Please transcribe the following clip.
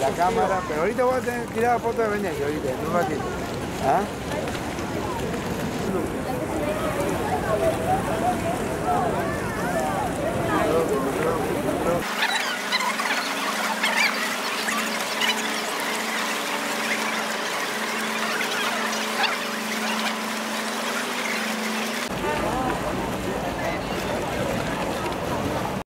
la cámara, pero ahorita voy a tener que tirar la foto de Venecia, ahorita, en un ratito. ¿Ah?